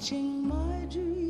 Watching my dreams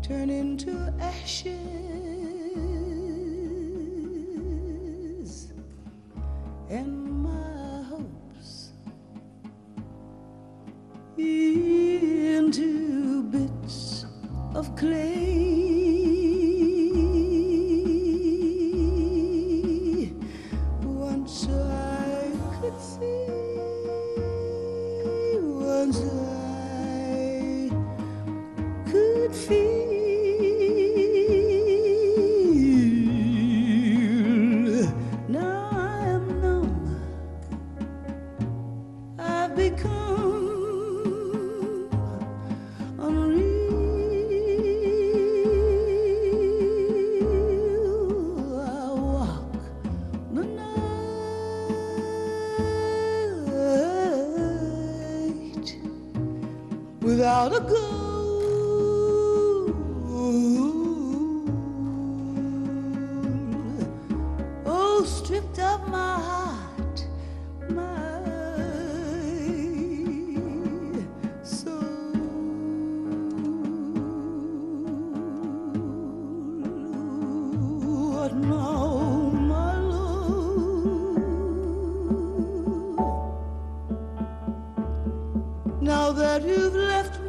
turn into ashes and my hopes into bits of clay. Feel. Now I'm numb. I've become unreal. I walk the night without a goal. Oh, stripped of my heart, my soul. Now, my love? Now that you've left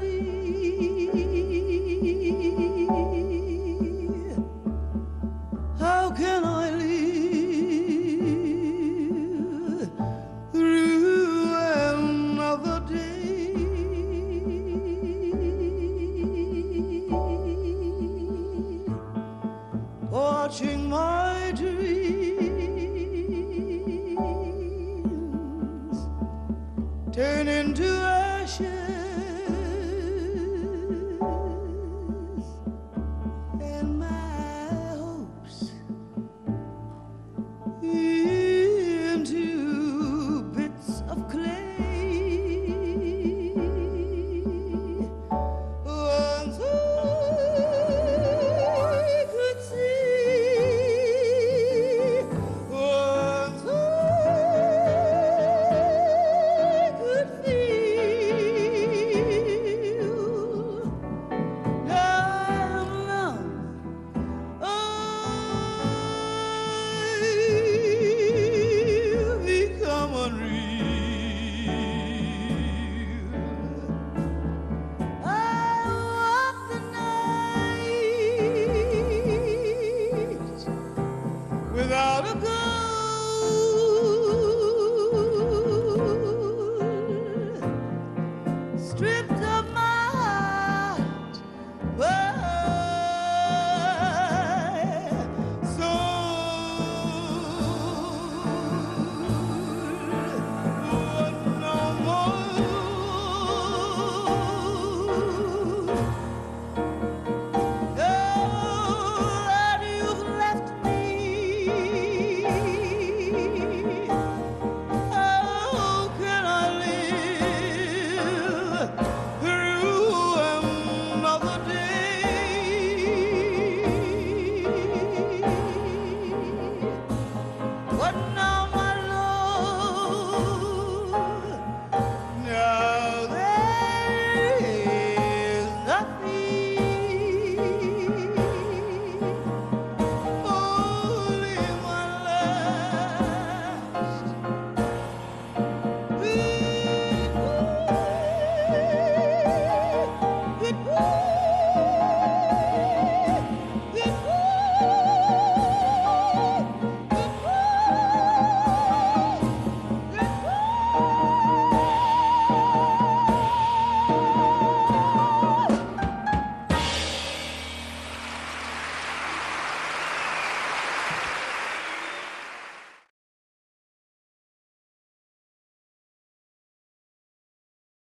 Watching my dreams turn into ashes